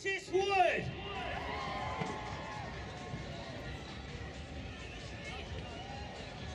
Francis Wood.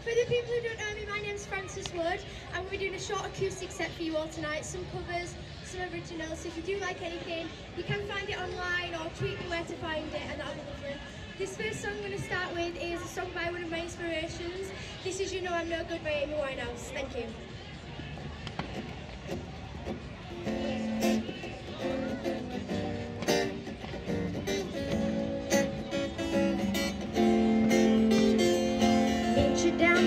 For the people who don't know me, my name's Francis Wood, and we're doing a short acoustic set for you all tonight. Some covers, some originals. So if you do like anything, you can find it online or tweet me where to find it, and that'll be lovely. This first song I'm going to start with is a song by one of my inspirations. This is You Know I'm No Good by Amy Winehouse. Thank you.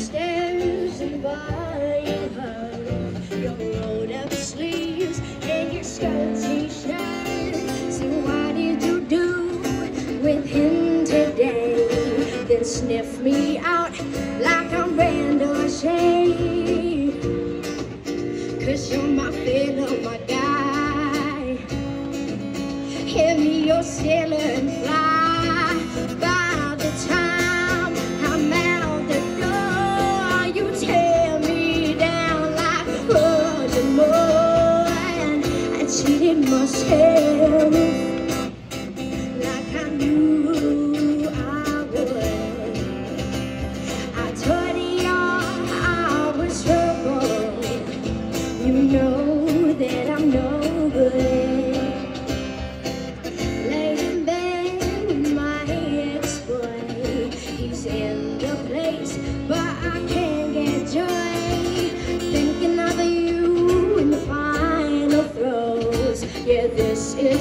Downstairs and buy her your rolled up sleeves and your skirt t-shirt. So what did you do with him today? Then sniff me out like I'm Randall Shea. Cause you're my fellow, my guy. Hand me your sailor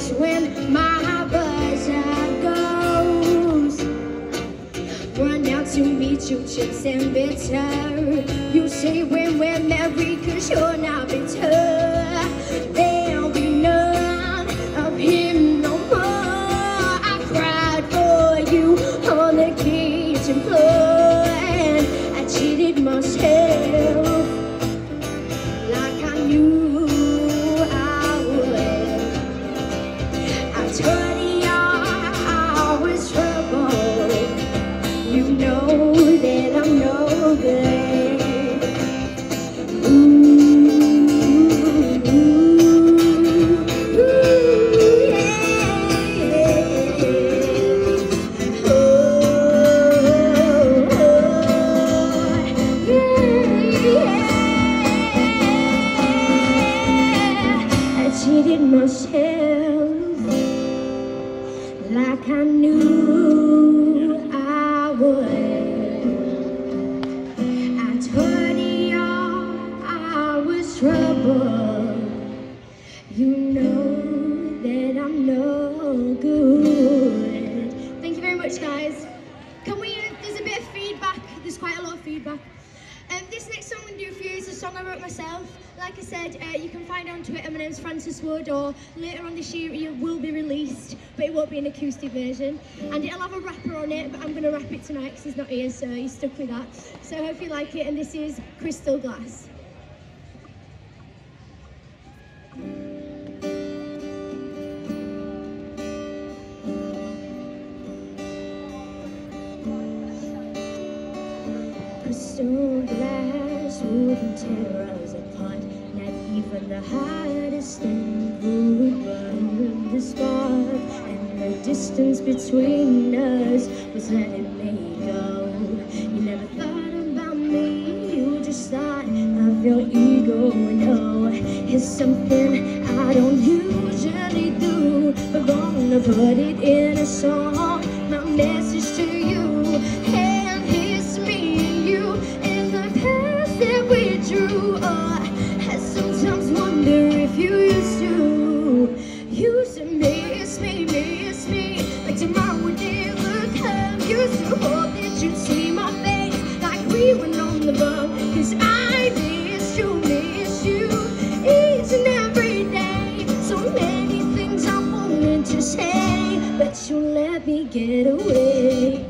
when my buzzer goes. Run out to meet you, chips and bitter. You say when we're married, cause you're not. Myself like I knew know that I'm no good. Thank you very much, guys. Can we? Uh, there's a bit of feedback. There's quite a lot of feedback. Um, this next song I'm going to do for you is a song I wrote myself. Like I said, uh, you can find it on Twitter. My name's Francis Wood, or later on this year it will be released, but it won't be an acoustic version. And it'll have a rapper on it, but I'm going to rap it tonight because he's not here, so he's stuck with that. So I hope you like it. And this is Crystal Glass. Crystal glass wouldn't tear us apart. Not even the hardest thing would burn the spark. And the distance between us was letting me go. You never thought about me, you just thought of your ego. No, it's something I don't usually do. But gonna put it in a song. My message to get away.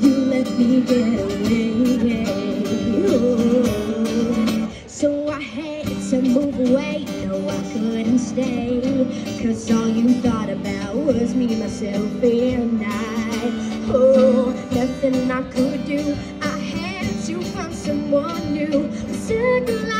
You let me get away. Oh. So I had to move away. No, I couldn't stay. Cause all you thought about was me, myself, and I. Oh, nothing I could do. I had to find someone new. Stuck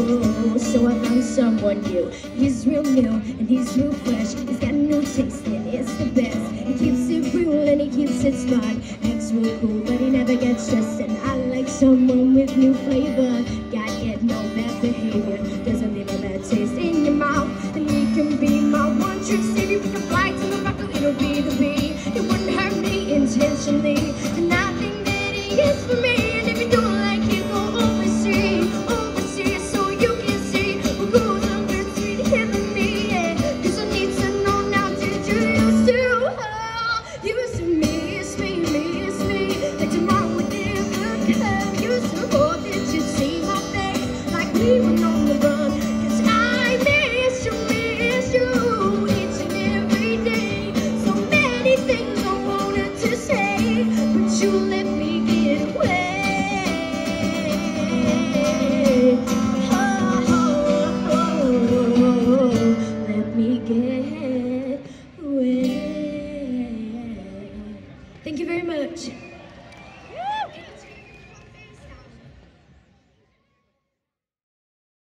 so I found someone new. He's real new and he's real fresh. He's got no taste and it's the best. He keeps it real and he keeps it smart. Acts real cool, but he never gets stressed. And I like someone with new flavor. Got yet no bad behavior. Doesn't leave a bad taste in your mouth. And he can be my one true city with the flight and the buckle. It'll be the beat. It wouldn't hurt me intentionally.